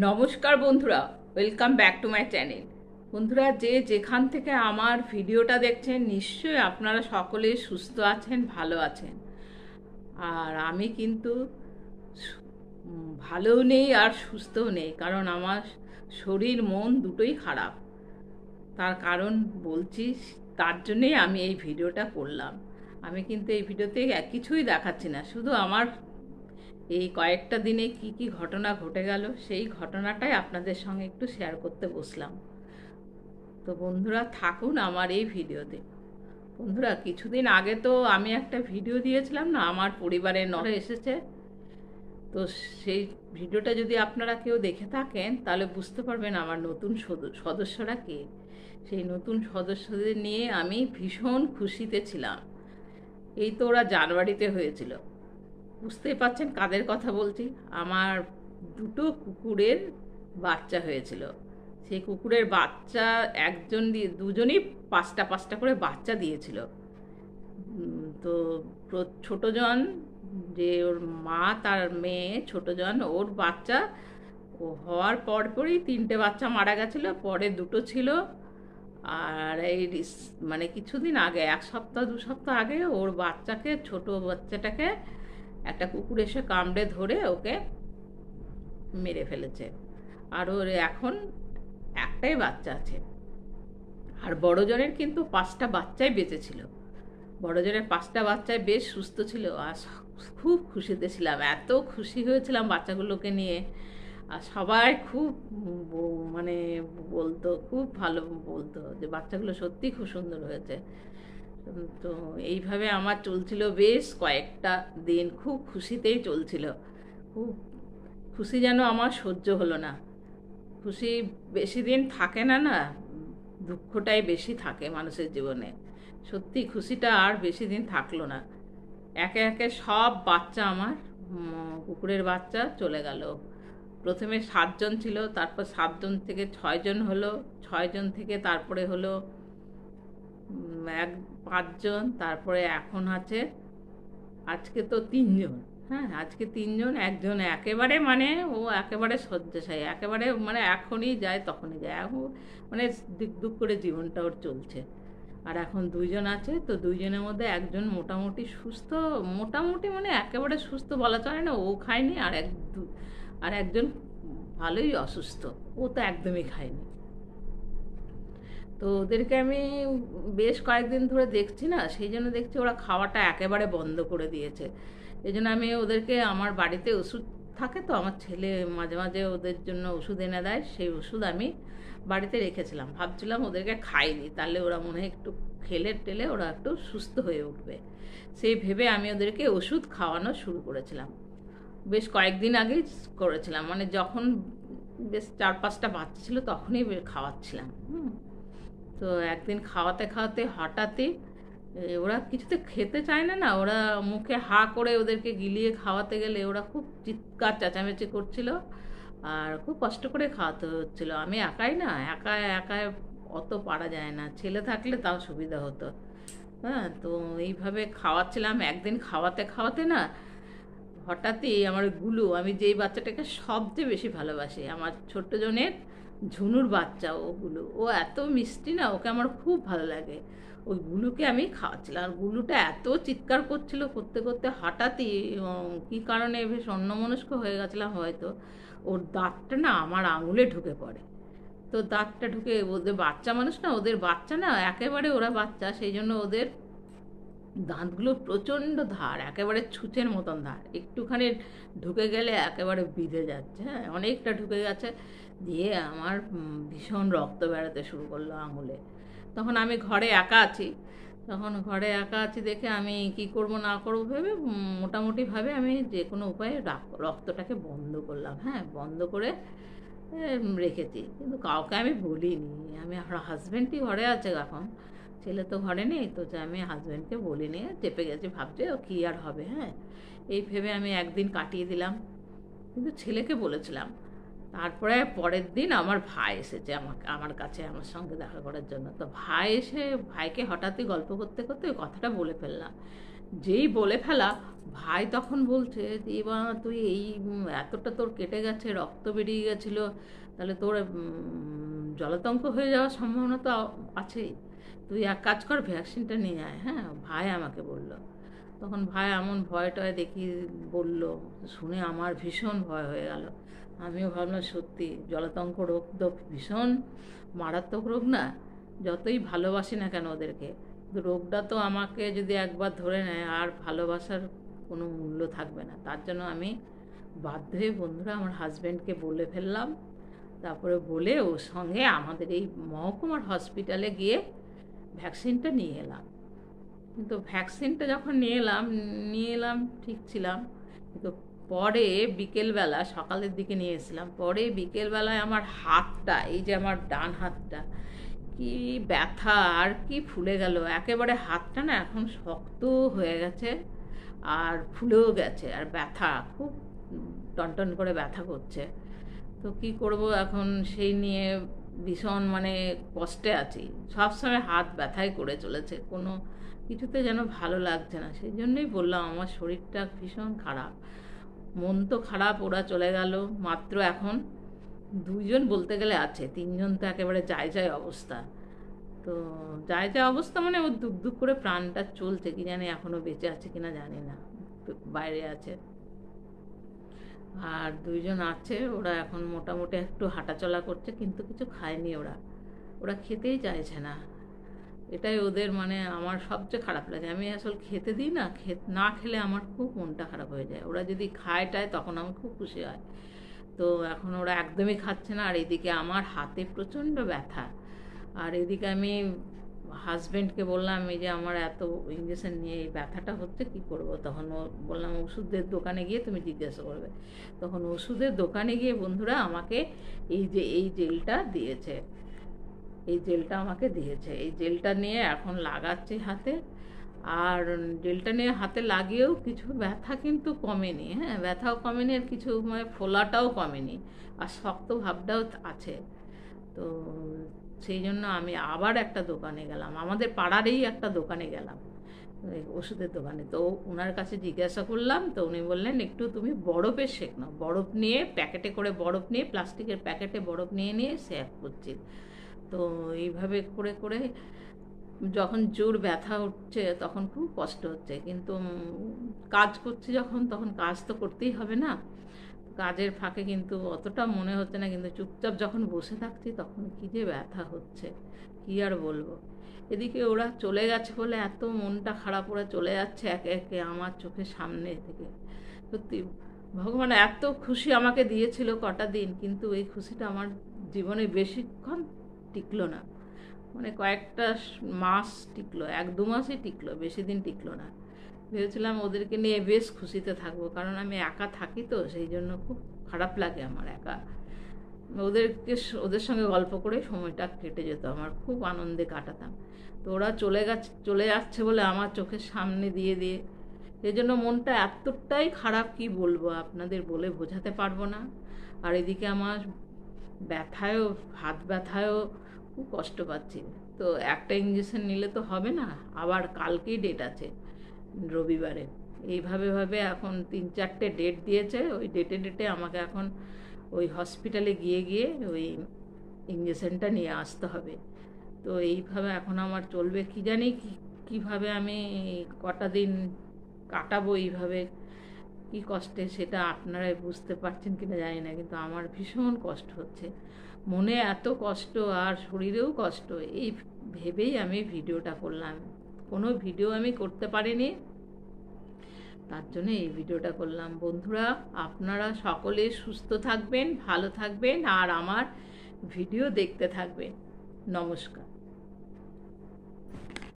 নমস্কার বন্ধুরা welcome back to my channel বন্ধুরা, যে যেখান থেকে আমার ভিডিওটা দেখছেন, নিশ্চয়ই আপনারা সকলে সুস্থ আছেন, ভালো আছেন। আর আমি কিন্তু ভালোও নেই আর সুস্থও নেই, কারণ আমার শরীর, মন দুটোই খারাপ। তার কারণ বলছি, তার জন্যেই আমি এই ভিডিওটা করলাম। আমি কিন্তু এই ভিডিওতে কিছুই দেখাচ্ছি না, শুধু আমার এই কয়েকটা দিনে কি কি ঘটনা ঘটে গেল সেই ঘটনাটাই আপনাদের সঙ্গে একটু শেয়ার করতে বসলাম। তো বন্ধুরা, থাকুন আমার এই ভিডিওতে। বন্ধুরা, কিছুদিন আগে তো আমি একটা ভিডিও দিয়েছিলাম না, আমার পরিবারের নরে এসেছে। তো সেই ভিডিওটা যদি আপনারা কেউ দেখে থাকেন, তাহলে বুঝতে পারবেন আমার নতুন সদ- সদস্যরা কে। সেই নতুন সদস্যদের নিয়ে আমি ভীষণ খুশিতে ছিলাম। এই তো ওরা জানুয়ারিতে হয়েছিল। বুঝতেই পাচ্ছেন কাদের কথা বলছি। আমার দুটো কুকুরের বাচ্চা হয়েছিল। সেই কুকুরের বাচ্চা একজন দিয়ে, দুজনই পাঁচটা পাঁচটা করে বাচ্চা দিয়েছিল। তো ছোটজন যে ওর মা তার মেয়ে ছোটজন, ওর বাচ্চা ও হওয়ার পর পরই তিনটে বাচ্চা মারা গেছিল, পরে দুটো ছিল। আর এই মানে কিছুদিন আগে, এক সপ্তাহ, দু সপ্তাহ আগে ওর বাচ্চাকে, ছোট বাচ্চাটাকে একটা কুকুর এসে কামড়ে ধরে ওকে মেরে ফেলেছে। আর ওর এখন একটাই বাচ্চা আছে। আর বড়জনের কিন্তু পাঁচটা বাচ্চাই বেঁচে ছিল। বড়জনের পাঁচটা বাচ্চায় বেশ সুস্থ ছিল। আর খুব খুশিতে ছিলাম। এত খুশি হয়েছিলাম বাচ্চাগুলোকে নিয়ে। আর সবাই খুব মানে বলতো, খুব ভালো বলতো যে বাচ্চাগুলো সত্যি খুব সুন্দর হয়েছে। তো এইভাবে আমার চলছিল বেশ কয়েকটা দিন। খুব খুশিতেই চলছিল। খুব খুশি যেন আমার সহ্য হলো না। খুশি বেশি দিন থাকে না না, দুঃখটাই বেশি থাকে মানুষের জীবনে। সত্যি খুশিটা আর বেশি দিন থাকল না। একে একে সব বাচ্চা আমার কুকুরের বাচ্চা চলে গেল। প্রথমে সাতজন ছিল, তারপর সাতজন থেকে ছয়জন হলো, ছয়জন থেকে তারপরে হলো এক পাঁচজন, তারপরে এখন আছে আজকে তো তিনজন। হ্যাঁ আজকে তিনজন, একজন একেবারে মানে ও একেবারে শয্যাশায়ী, একেবারে মানে এখনই যায়, তখনই যায়। এখন মানে দিক দুক করে জীবনটা ওর চলছে। আর এখন দুইজন আছে, তো দুইজনের মধ্যে একজন মোটামুটি সুস্থ, মোটামুটি মানে একেবারে সুস্থ বলা চলে না, ও খায়নি, আর এক আর একজন ভালোই অসুস্থ। ও তো একদমই খায়নি। তো ওদেরকে আমি বেশ কয়েকদিন ধরে দেখছি না, সেই জন্য দেখছি ওরা খাওয়াটা একেবারে বন্ধ করে দিয়েছে। এই জন্য আমি ওদেরকে, আমার বাড়িতে ওষুধ থাকে তো, আমার ছেলে মাঝে মাঝে ওদের জন্য ওষুধ এনে দেয়, সেই ওষুধ আমি বাড়িতে রেখেছিলাম। ভাবছিলাম ওদেরকে খাইনি, তাহলে ওরা মনে হয় একটু খেলে টেলে ওরা একটু সুস্থ হয়ে উঠবে। সেই ভেবে আমি ওদেরকে ওষুধ খাওয়ানো শুরু করেছিলাম। বেশ কয়েকদিন আগেই করেছিলাম মানে যখন বেশ চার পাঁচটা বাচ্চা ছিল তখনই খাওয়াচ্ছিলাম, হুম। তো একদিন খাওয়াতে খাওয়াতে হঠাৎই ওরা কিছুতে খেতে চায় না না, ওরা মুখে হা করে ওদেরকে গিলিয়ে খাওয়াতে গেলে ওরা খুব চিৎকার, চেঁচামেচি করছিল আর খুব কষ্ট করে খাওয়াতে হচ্ছিল। আমি একাই না, একা একাই অত পারা যায় না, ছেলে থাকলে তাও সুবিধা হতো। হ্যাঁ তো এইভাবে খাওয়াচ্ছিলাম, একদিন খাওয়াতে খাওয়াতে না, হঠাৎই আমার গুলু, আমি যেই বাচ্চাটাকে সবচেয়ে বেশি ভালোবাসি, আমার ছোট্ট জনের ঝুনুর বাচ্চা ওগুলো। ও এত মিষ্টি না, ওকে আমার খুব ভালো লাগে। ওই গুলুকে আমি খাওয়াচ্ছিলাম। আর গুলুটা এত চিৎকার করছিল করতে করতে হঠাৎই কী কারণে বেশ অন্যমনস্ক হয়ে গেছিলাম হয়তো। ওর দাঁতটা না আমার আঙুলে ঢুকে পড়ে। তো দাঁতটা ঢুকে ওদের বাচ্চা মানুষ না, ওদের বাচ্চা না, একেবারে ওরা বাচ্চা, সেই জন্য ওদের দাঁতগুলো প্রচণ্ড ধার, একেবারে ছুঁচের মতন ধার। একটুখানি ঢুকে গেলে একেবারে বিঁধে যাচ্ছে হ্যাঁ অনেকটা ঢুকে গেছে। দিয়ে আমার ভীষণ রক্ত বেরোতে শুরু করল আঙুলে। তখন আমি ঘরে একা আছি। তখন ঘরে একা আছি দেখে আমি কি করব না করব ভেবে মোটামুটিভাবে আমি যে কোনো উপায়ে রাক- রক্তটাকে বন্ধ করলাম। হ্যাঁ বন্ধ করে রেখেছি। কিন্তু কাউকে আমি বলিনি। আমি আমার হাজব্যান্ডই ঘরে আছে এখন। ছেলে তো ঘরে নেই, তো যে আমি হাজব্যান্ডকে বলিনি। চেপে গেছি, ভাবছে ও কী আর হবে হ্যাঁ। এই ভেবে আমি একদিন কাটিয়ে দিলাম। কিন্তু ছেলেকে বলেছিলাম তারপরে পরের দিন আমার ভাই এসেছে আমাকে, আমার কাছে, আমার সঙ্গে দেখা করার জন্য। তো ভাই এসে, ভাইকে হঠাৎই গল্প করতে করতে ওই কথাটা বলে ফেললাম। যেই বলে ফেলা, ভাই তখন বলছে যে বা তুই এই এতটা তোর কেটে গেছে, রক্ত বেরিয়ে গেছিল, তাহলে তোর জলাতঙ্ক হয়ে যাওয়ার সম্ভাবনা তো আছেই। তুই এক কাজ কর, ভ্যাকসিনটা নিয়ে আয়। হ্যাঁ ভাই আমাকে বলল। তখন ভাই এমন ভয় টয় দেখি বলল, শুনে আমার ভীষণ ভয় হয়ে গেল। আমিও ভাবলাম সত্যি জলাতঙ্ক রোগ তো ভীষণ, মারাত্মক রোগ না? যতই ভালোবাসি না কেন ওদেরকে রোগটা তো আমাকে যদি একবার ধরে নেয়, আর ভালোবাসার কোনো মূল্য থাকবে না। তার জন্য আমি বাধ্য হয়ে বন্ধুরা আমার হাজব্যান্ডকে বলে ফেললাম। তারপরে বলে ওর সঙ্গে আমাদের এই মহকুমার হসপিটালে গিয়ে ভ্যাকসিনটা নিয়ে এলাম। কিন্তু ভ্যাকসিনটা যখন নিয়ে এলাম নিয়ে এলাম, ঠিক ছিলাম। কিন্তু পরে বিকেলবেলা, সকালের দিকে নিয়ে এসেছিলাম, পরে বিকেলবেলায় আমার হাতটা, এই যে আমার ডান হাতটা, কি ব্যথা আর কি ফুলে গেল। একেবারে হাতটা না এখন শক্ত হয়ে গেছে আর ফুলেও গেছে আর ব্যথা, খুব টনটন করে ব্যথা করছে। তো কি করব এখন? সেই নিয়ে ভীষণ মানে কষ্টে আছি। সবসময় হাত ব্যথাই করে চলেছে। কোনো কিছুতে যেন ভালো লাগছে না। সেই জন্যই বললাম, আমার শরীরটা ভীষণ খারাপ। মন তো খারাপ, ওরা চলে গেল। মাত্র এখন দুইজন বলতে গেলে আছে, তিনজন তো একেবারে যায় যায় অবস্থা। তো যায় যায় অবস্থা মানে ওর দুক দুক করে প্রাণটা চলছে, কি জানি এখনও বেঁচে আছে কিনা জানি না, বাইরে আছে। আর দুইজন আছে, ওরা এখন মোটামুটি একটু হাঁটাচলা করছে, কিন্তু কিছু খায়নি ওরা। ওরা খেতেই চাইছে না। এটাই ওদের মানে আমার সবচেয়ে খারাপ লাগে। আমি আসলে খেতে দিই না না খেলে আমার খুব মনটা খারাপ হয়ে যায়। ওরা যদি খায় টায় তখন আমার খুব খুশি হয়। তো এখন ওরা একদমই খাচ্ছে না। আর এদিকে আমার হাতে প্রচণ্ড ব্যথা। আর এদিকে আমি হাজব্যান্ডকে বললাম, এই যে আমার এত ইঞ্জেকশন নিয়ে এই ব্যথাটা হচ্ছে, কি করব? তখন ও বললাম, ওষুধের দোকানে গিয়ে তুমি জিজ্ঞাসা করবে। তখন ওষুধের দোকানে গিয়ে বন্ধুরা আমাকে এই যে, এই জেলটা দিয়েছে। এই জেলটা আমাকে দিয়েছে। এই জেলটা নিয়ে এখন লাগাচ্ছি হাতে। আর জেলটা নিয়ে হাতে লাগিয়েও কিছু ব্যথা কিন্তু কমেনি হ্যাঁ? ব্যথাও কমেনি আর কিছু মানে ফোলাটাও কমেনি। আর শক্ত ভাবটাও আছে। তো সেই জন্য আমি আবার একটা দোকানে গেলাম। আমাদের পাড়ারই একটা দোকানে গেলাম ওষুধের দোকানে। তো ওনার কাছে জিজ্ঞাসা করলাম, তো উনি বললেন, একটু তুমি বরফের শেক নাও। বরফ নিয়ে, প্যাকেটে করে বরফ নিয়ে, প্লাস্টিকের প্যাকেটে বরফ নিয়ে নিয়ে শেক করছি। তো এইভাবে করে করে যখন জোর ব্যথা উঠছে তখন খুব কষ্ট হচ্ছে। কিন্তু কাজ করছি যখন, তখন কাজ তো করতেই হবে না। কাজের ফাঁকে কিন্তু অতটা মনে হচ্ছে না, কিন্তু চুপচাপ যখন বসে থাকছি তখন কী যে ব্যথা হচ্ছে, কী আর বলব? এদিকে ওরা চলে গেছে বলে এত মনটা খারাপ, ওরা চলে যাচ্ছে একে একে আমার চোখের সামনে থেকে। সত্যি, ভগবান এত খুশি আমাকে দিয়েছিল কটা দিন, কিন্তু এই খুশিটা আমার জীবনে বেশিক্ষণ টিকলো না। মানে কয়েকটা মাস টিকলো, এক দু মাসই টিকলো, বেশি দিন টিকলো না। ভেবেছিলাম ওদেরকে নিয়ে বেশ খুশিতে থাকব, কারণ আমি একা থাকি তো, সেই জন্য খুব খারাপ লাগে আমার একা। ওদেরকে ওদের সঙ্গে গল্প করে সময়টা কেটে যেত, আমার খুব আনন্দে কাটাতাম। তো ওরা চলে গেছে, চলে যাচ্ছে বলে আমার চোখের সামনে দিয়ে দিয়ে। এই জন্য মনটা এতটাই খারাপ কি বলব, আপনাদের বলে বোঝাতে পারব না। আর এদিকে আমার ব্যথায়ও, হাত ব্যথায়ও খুব কষ্ট পাচ্ছি। তো একটা ইঞ্জেকশন নিলে তো হবে না, আবার কালকেই ডেট আছে রবিবারে। এইভাবে ভাবে এখন তিন চারটে ডেট দিয়েছে, ওই ডেটে ডেটে আমাকে এখন ওই হসপিটালে গিয়ে গিয়ে ওই ইঞ্জেকশনটা নিয়ে আসতে হবে। তো এইভাবে এখন আমার চলবে। কী জানি কীভাবে আমি কটা দিন কাটাবো এইভাবে। কী কষ্টে সেটা আপনারাই বুঝতে পারছেন কিনা জানি না, কিন্তু আমার ভীষণ কষ্ট হচ্ছে। মনে এত কষ্ট আর শরীরেও কষ্ট, এই ভেবেই আমি ভিডিওটা করলাম। কোনো ভিডিও আমি করতে পারিনি। তার জন্য এই ভিডিওটা করলাম। বন্ধুরা, আপনারা সকলে সুস্থ থাকবেন, ভালো থাকবেন, আর আমার ভিডিও দেখতে থাকবেন। নমস্কার।